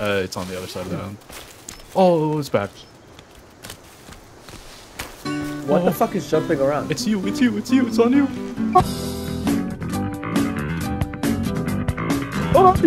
Uh, it's on the other side of the island. Oh, it's back. What Oh. the fuck is jumping around? It's you, it's you, it's you, it's on you. Oh, oh